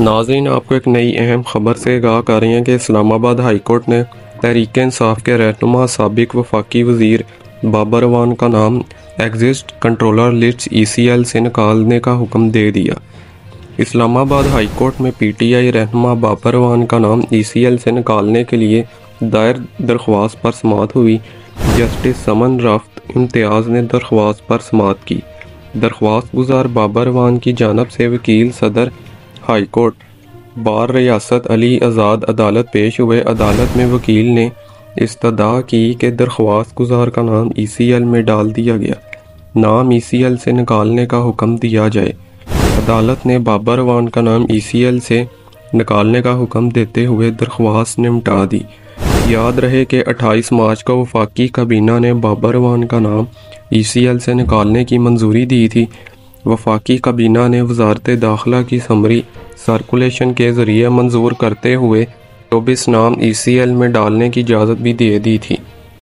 नाजरीन, आपको एक नई अहम खबर से आगाह कर रही हैं कि इस्लामाबाद हाई कोर्ट ने तहरीक इंसाफ के रहनुमा सबक वफाकी वज़ीर बाबर अवान का नाम exit control list E C L से निकालने का हुक्म दे दिया। इस्लामाबाद हाई कोर्ट में पी टी आई रहनुमा बाबर अवान का नाम ई सी एल से निकालने के लिए दायर दरख्वास्त पर समात हुई। जस्टिस समन रफ्त इम्तियाज़ ने दरख्वास्त पर समात की। दरख्वास्त गुजार बाबर अवान की जानब से वकील सदर हाई कोर्ट। बार रियासत अली आज़ाद अदालत पेश हुए अदालत में वकील ने इस्तदा की कि दरख्वास्त गुजार का नाम ई सी एल में डाल दिया गया। नाम ई सी एल से निकालने का हुक्म दिया जाए। अदालत ने बाबर अवान का नाम ई सी एल से निकालने का हुक्म देते हुए दरख्वास्त निमटा दी। याद रहे कि 28 मार्च को वफाकी काबीना ने बाबर अवान का नाम ई सी एल से निकालने की मंजूरी दी थी। वफाकी काबीना ने वजारत दाखिला की समरी सर्कुलेशन के ज़रिए मंजूर करते हुए चौबीस नाम ई सी एल में डालने की इजाज़त भी दे दी थी।